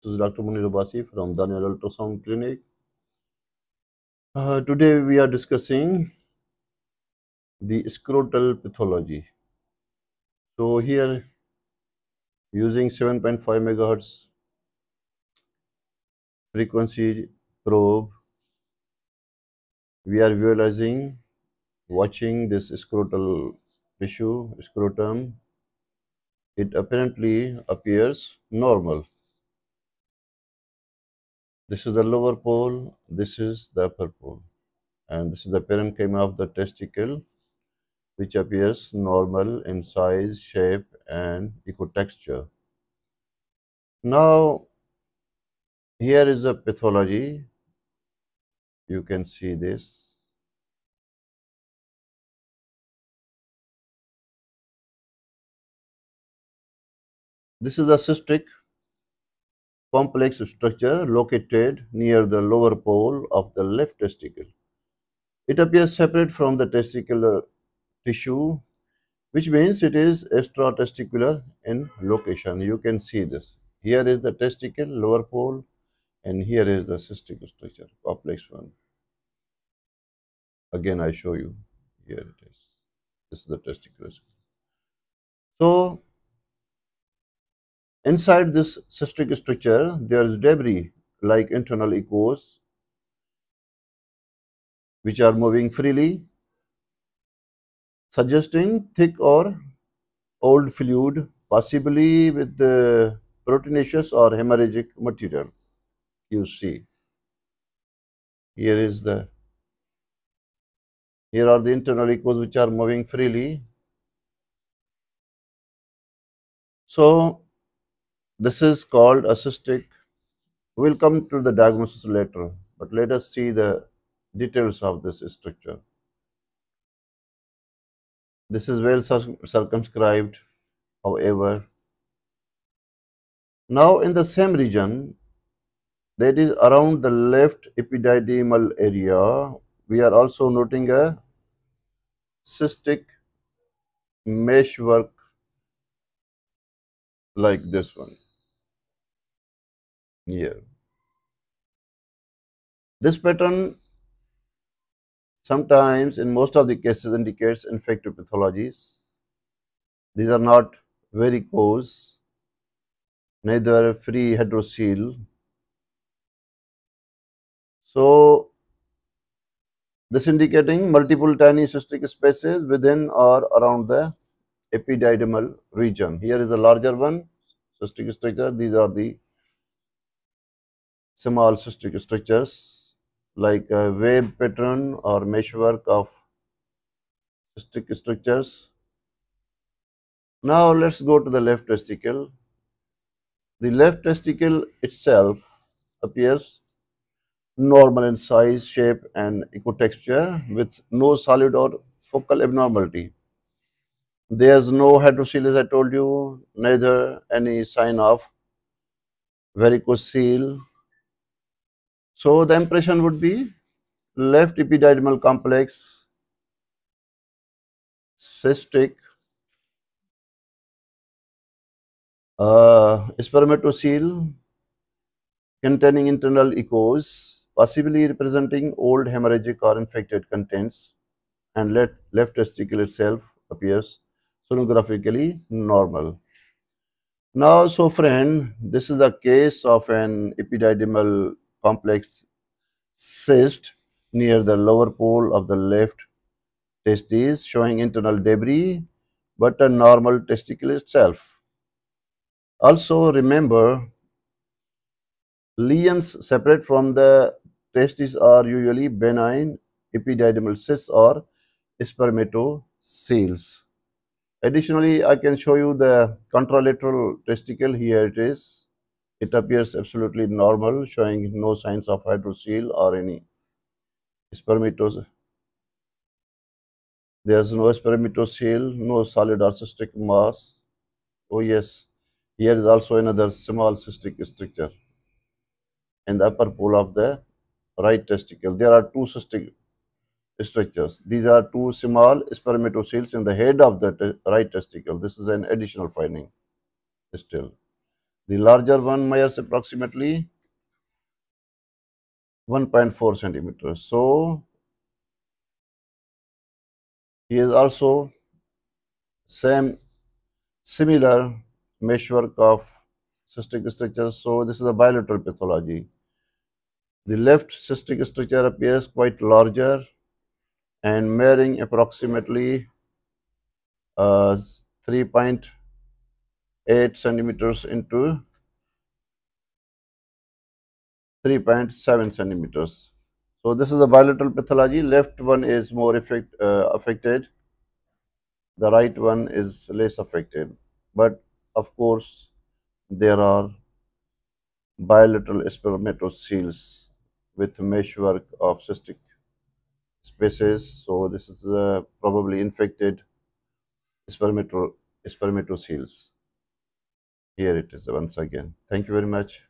This is Dr. Muneer Abbasi from Daniyal Ultrasound Clinic. Uh, today we are discussing the scrotal pathology. So here using 7.5 megahertz frequency probe, we are visualizing, watching this scrotal tissue, scrotum. It apparently appears normal. This is the lower pole, this is the upper pole, and this is the parenchyma of the testicle, which appears normal in size, shape, and echotexture. Now, here is a pathology. You can see this. This is a cystic complex structure located near the lower pole of the left testicle. It appears separate from the testicular tissue, which means it is extratesticular in location. You can see this. Here is the testicle, lower pole, and here is the cystic structure, complex one. Again, I show you. Here it is. This is the testicular. So, Inside this cystic structure, there is debris like internal echoes which are moving freely, suggesting thick or old fluid, possibly with the proteinaceous or hemorrhagic material. You see, here is the here are the internal echoes which are moving freely. So this is called a cystic. We'll come to the diagnosis later, but let us see the details of this structure. This is well circumscribed, however. Now, in the same region, that is around the left epididymal area, we are also noting a cystic meshwork like this one here. This pattern sometimes in most of the cases indicates infective pathologies. These are not varicose, neither free hydrocele. So, this indicating multiple tiny cystic spaces within or around the epididymal region. Here is a larger one, cystic structure. These are the small cystic structures like a web pattern or meshwork of structures. Now let's go to the left testicle. The left testicle itself appears normal in size, shape and echotexture with no solid or focal abnormality. There's no hydrocele as I told you, neither any sign of varicocele so the impression would be left epididymal complex, cystic, uh, spermatocele containing internal echoes, possibly representing old hemorrhagic or infected contents, and left, left testicle itself appears sonographically normal. Now, so friend, this is a case of an epididymal complex cyst near the lower pole of the left testis showing internal debris but a normal testicle itself. Also remember lesions separate from the testis are usually benign epididymal cysts or spermatoceles. Additionally, I can show you the contralateral testicle. Here it is. It appears absolutely normal, showing no signs of hydrocele or any spermatose. There's no spermatocele, no solid or cystic mass. Oh yes, here is also another small cystic structure in the upper pole of the right testicle. There are two cystic structures. These are two small spermatoceles in the head of the te right testicle. This is an additional finding still. The larger one measures approximately 1.4 centimeters. So, he is also same similar meshwork of cystic structures. So, this is a bilateral pathology. The left cystic structure appears quite larger and measuring approximately uh, 3.8 centimeters into 3.7 centimeters. So this is a bilateral pathology. Left one is more effect, uh, affected. The right one is less affected. But of course, there are bilateral spermatoceles with meshwork of cystic spaces. So this is uh, probably infected spermato. Here it is once again. Thank you very much.